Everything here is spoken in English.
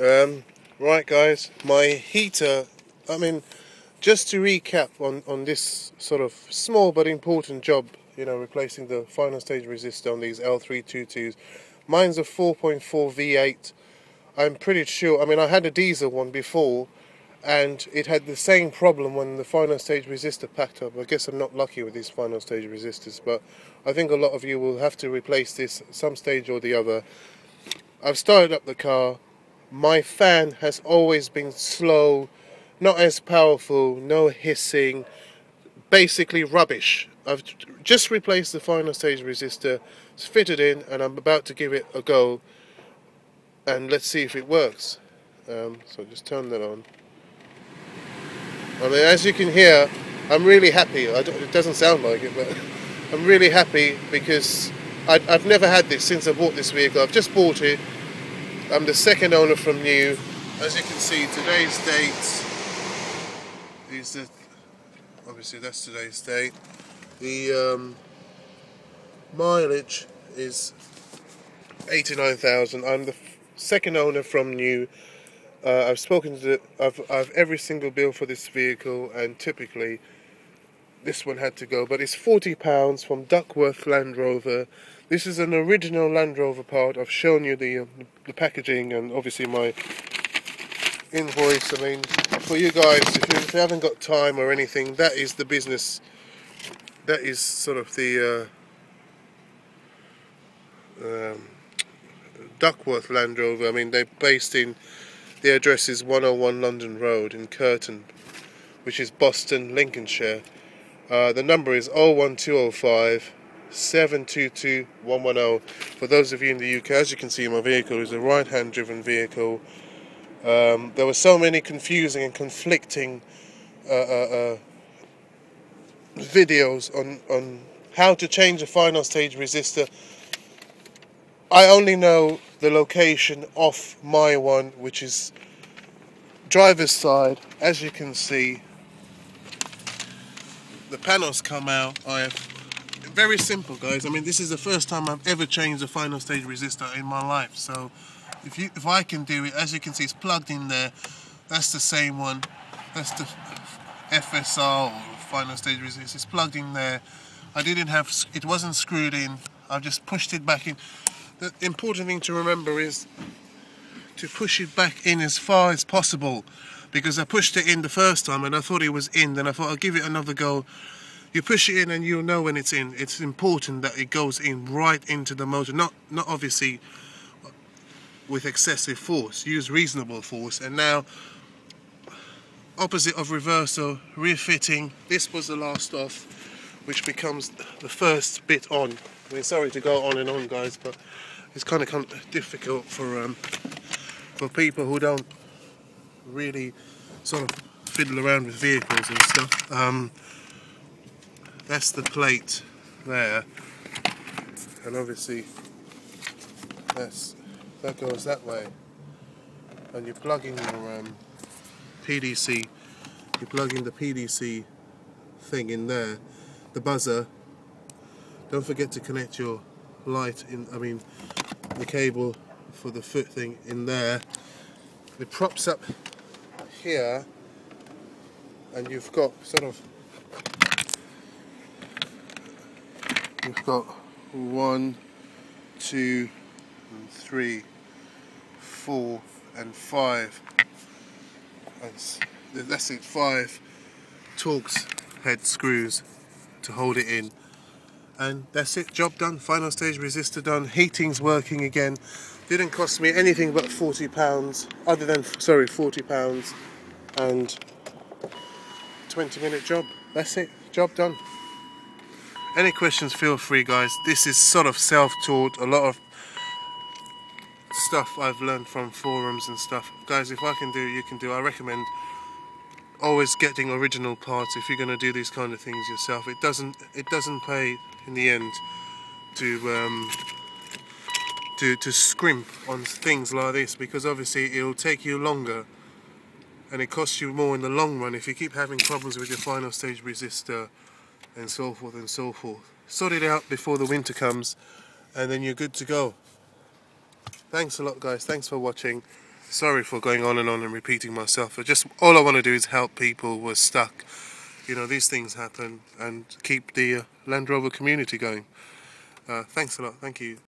Um, right, guys, my heater. I mean, just to recap on on this sort of small but important job, you know, replacing the final stage resistor on these L322s. Mine's a 4.4 V8. I'm pretty sure. I mean, I had a diesel one before, and it had the same problem when the final stage resistor packed up. I guess I'm not lucky with these final stage resistors, but I think a lot of you will have to replace this some stage or the other. I've started up the car. My fan has always been slow, not as powerful, no hissing, basically rubbish. I've just replaced the final stage resistor, it's fitted in, and I'm about to give it a go. And let's see if it works. Um, so just turn that on. I mean, as you can hear, I'm really happy. it doesn't sound like it, but I'm really happy because I, have never had this since I bought this vehicle. I've just bought it. I'm the second owner from new. As you can see, today's date is the obviously that's today's date. The um, mileage is 89,000. I'm the second owner from new. Uh, I've spoken to, the, I've, I've every single bill for this vehicle, and typically this one had to go. But it's forty pounds from Duckworth Land Rover. This is an original Land Rover part. I've shown you the uh, the packaging and obviously my invoice. I mean, for you guys, if you, if you haven't got time or anything, that is the business. That is sort of the. Uh, um, Duckworth Land Rover. I mean, they're based in the address is 101 London Road in Kirton, which is Boston, Lincolnshire. Uh, the number is 01205 722 110. For those of you in the UK, as you can see, my vehicle is a right hand driven vehicle. Um, there were so many confusing and conflicting uh, uh, uh, videos on, on how to change a final stage resistor. I only know the location of my one, which is driver's side. As you can see, the panels come out. I have very simple, guys. I mean, this is the first time I've ever changed a final stage resistor in my life. So, if you if I can do it, as you can see, it's plugged in there. That's the same one. That's the FSR or final stage resistor. It's plugged in there. I didn't have it wasn't screwed in. I've just pushed it back in the important thing to remember is to push it back in as far as possible because I pushed it in the first time and I thought it was in then I thought I'll give it another go. You push it in and you'll know when it's in. It's important that it goes in right into the motor not not obviously with excessive force. Use reasonable force. And now opposite of reversal refitting this was the last off which becomes the first bit on. I mean sorry to go on and on guys but it's kind of difficult for um, for people who don't really sort of fiddle around with vehicles and stuff. Um, that's the plate there, and obviously that's that goes that way. And you plug in your um, PDC, you plug in the PDC thing in there, the buzzer. Don't forget to connect your light in. I mean, the cable for the foot thing in there. It props up here and you've got sort of you've got one, two, and three, four, and five. That's, that's it, five Torx head screws to hold it in and that's it job done final stage resistor done heating's working again didn't cost me anything but 40 pounds other than sorry 40 pounds and 20 minute job. That's it. Job done. Any questions feel free guys. This is sort of self-taught. A lot of stuff I've learned from forums and stuff. Guys if I can do you can do. I recommend always getting original parts if you're going to do these kind of things yourself. It doesn't it doesn't pay in the end to um, to to scrimp on things like this because obviously it'll take you longer and it costs you more in the long run if you keep having problems with your final stage resistor and so forth and so forth. Sort it out before the winter comes and then you're good to go. Thanks a lot guys, thanks for watching sorry for going on and on and repeating myself. I just all I want to do is help people who are stuck. You know, these things happen and keep the Land Rover community going. Uh, thanks a lot. Thank you.